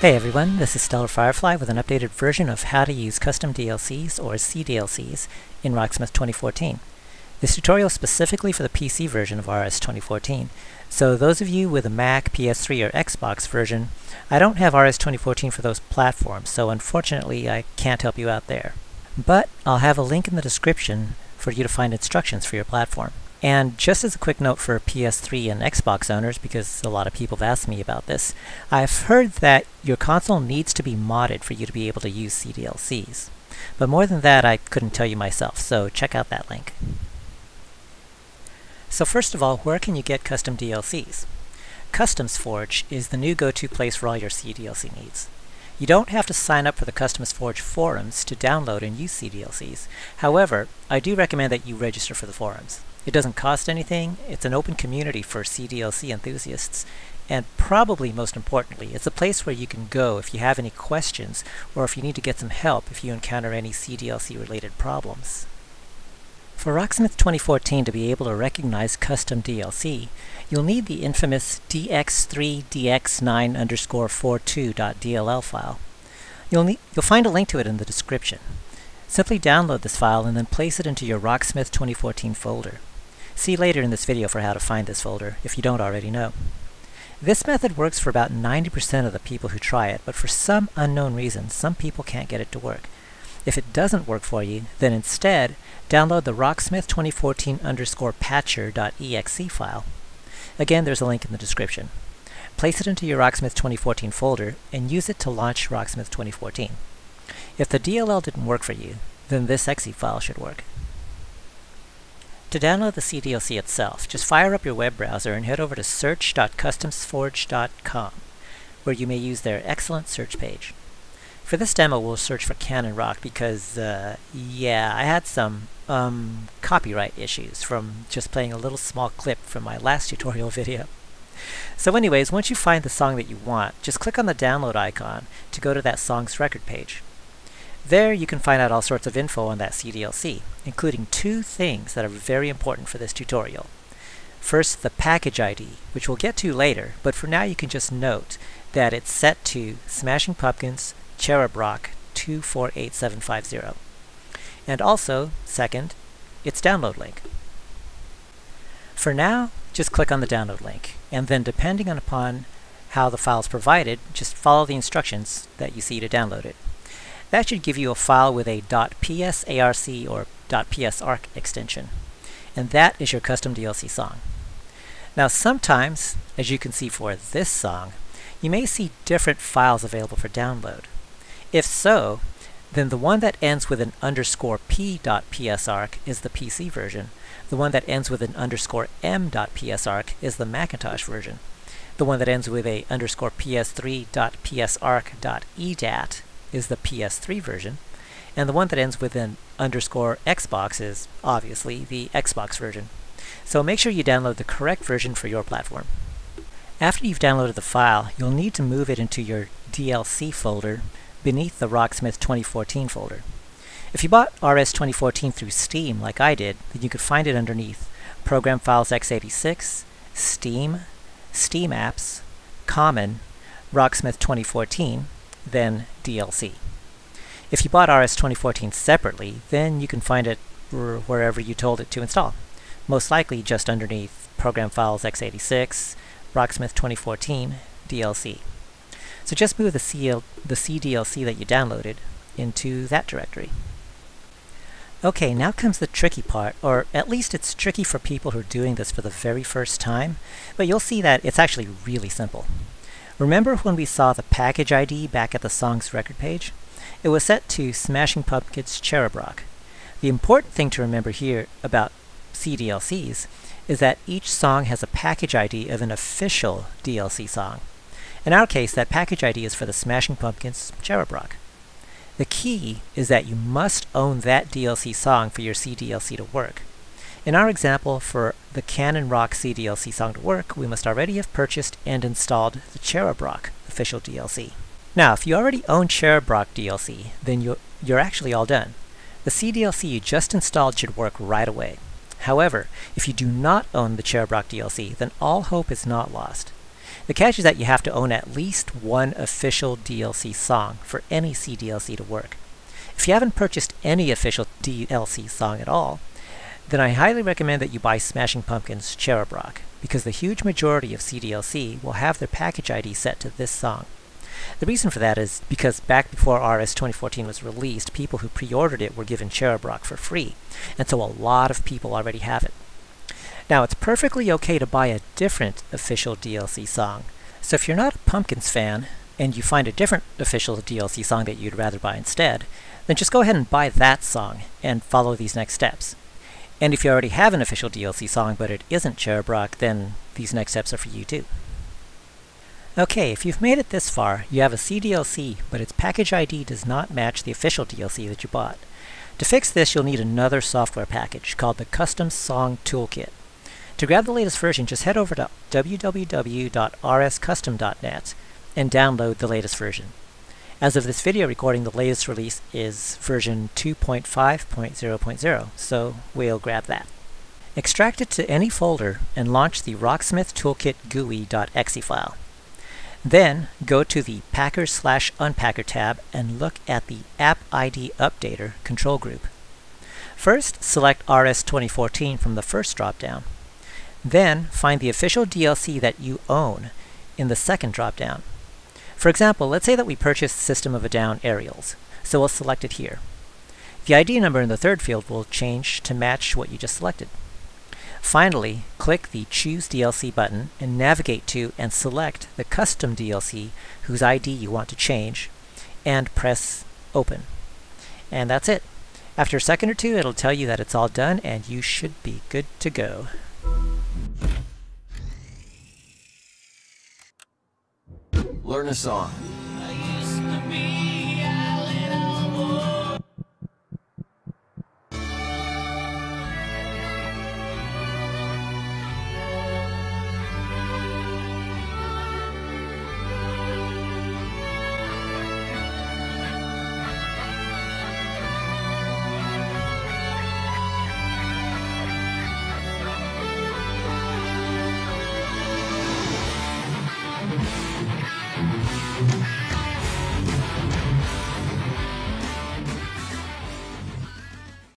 Hey everyone, this is Stellar Firefly with an updated version of how to use custom DLCs or CDLCs in Rocksmith 2014. This tutorial is specifically for the PC version of RS 2014, so those of you with a Mac, PS3, or Xbox version, I don't have RS 2014 for those platforms, so unfortunately I can't help you out there. But I'll have a link in the description for you to find instructions for your platform. And just as a quick note for PS3 and Xbox owners, because a lot of people have asked me about this, I've heard that your console needs to be modded for you to be able to use CDLCs. But more than that, I couldn't tell you myself, so check out that link. So first of all, where can you get custom DLCs? Customs Forge is the new go-to place for all your CDLC needs. You don't have to sign up for the Customs Forge forums to download and use CDLCs. However, I do recommend that you register for the forums. It doesn't cost anything, it's an open community for CDLC enthusiasts, and probably most importantly, it's a place where you can go if you have any questions or if you need to get some help if you encounter any CDLC related problems. For Rocksmith 2014 to be able to recognize custom DLC, you'll need the infamous dx3dx9 underscore 42.dll file. You'll, need, you'll find a link to it in the description. Simply download this file and then place it into your Rocksmith 2014 folder. See later in this video for how to find this folder, if you don't already know. This method works for about 90% of the people who try it, but for some unknown reason, some people can't get it to work. If it doesn't work for you, then instead, download the Rocksmith 2014 underscore patcher.exe file. Again, there's a link in the description. Place it into your Rocksmith 2014 folder and use it to launch Rocksmith 2014. If the DLL didn't work for you, then this exe file should work. To download the CDLC itself, just fire up your web browser and head over to search.customsforge.com, where you may use their excellent search page. For this demo, we'll search for Canon Rock because, uh, yeah, I had some um, copyright issues from just playing a little small clip from my last tutorial video. So anyways, once you find the song that you want, just click on the download icon to go to that song's record page. There you can find out all sorts of info on that CDLC, including two things that are very important for this tutorial. First, the package ID, which we'll get to later, but for now you can just note that it's set to Smashing Pumpkins Cherub Rock 248750. And also, second, its download link. For now, just click on the download link, and then depending upon how the file is provided, just follow the instructions that you see to download it. That should give you a file with a .psarc or .psarc extension. And that is your custom DLC song. Now sometimes, as you can see for this song, you may see different files available for download. If so, then the one that ends with an underscore p.psarc is the PC version. The one that ends with an underscore m.psarc is the Macintosh version. The one that ends with a underscore ps3.psarc.edat is the PS3 version, and the one that ends with an underscore Xbox is obviously the Xbox version. So make sure you download the correct version for your platform. After you've downloaded the file, you'll need to move it into your DLC folder beneath the Rocksmith 2014 folder. If you bought RS 2014 through Steam like I did, then you could find it underneath Program Files x86, Steam, Steam Apps, Common, Rocksmith 2014, then DLC. If you bought RS 2014 separately, then you can find it wherever you told it to install. Most likely just underneath Program Files x86, Rocksmith 2014, DLC. So just move the, CL, the CDLC that you downloaded into that directory. Okay, now comes the tricky part, or at least it's tricky for people who are doing this for the very first time, but you'll see that it's actually really simple. Remember when we saw the package ID back at the song's record page? It was set to Smashing Pumpkins Cherub Rock. The important thing to remember here about CDLCs is that each song has a package ID of an official DLC song. In our case, that package ID is for the Smashing Pumpkins Cherub Rock. The key is that you must own that DLC song for your CDLC to work. In our example, for the Canon Rock CDLC song to work, we must already have purchased and installed the Cherub Rock official DLC. Now, if you already own Cherub Rock DLC, then you're, you're actually all done. The CDLC you just installed should work right away. However, if you do not own the Cherub Rock DLC, then all hope is not lost. The catch is that you have to own at least one official DLC song for any CDLC to work. If you haven't purchased any official DLC song at all, then I highly recommend that you buy Smashing Pumpkins Cherub Rock, because the huge majority of CDLC will have their package ID set to this song. The reason for that is because back before RS 2014 was released, people who pre-ordered it were given Cherub Rock for free, and so a lot of people already have it. Now, it's perfectly okay to buy a different official DLC song. So if you're not a Pumpkins fan, and you find a different official DLC song that you'd rather buy instead, then just go ahead and buy that song and follow these next steps. And if you already have an official DLC song but it isn't Cherub Rock, then these next steps are for you too. Okay, if you've made it this far, you have a CDLC, but its package ID does not match the official DLC that you bought. To fix this, you'll need another software package called the Custom Song Toolkit. To grab the latest version, just head over to www.rscustom.net and download the latest version. As of this video recording, the latest release is version 2.5.0.0, so we'll grab that. Extract it to any folder and launch the Rocksmith Toolkit GUI.exe file. Then go to the Packer slash Unpacker tab and look at the App ID Updater control group. First, select RS 2014 from the first dropdown. Then find the official DLC that you own in the second dropdown. For example, let's say that we purchased System of a Down aerials, so we'll select it here. The ID number in the third field will change to match what you just selected. Finally, click the Choose DLC button and navigate to and select the custom DLC whose ID you want to change, and press Open. And that's it. After a second or two, it'll tell you that it's all done and you should be good to go. Learn a song.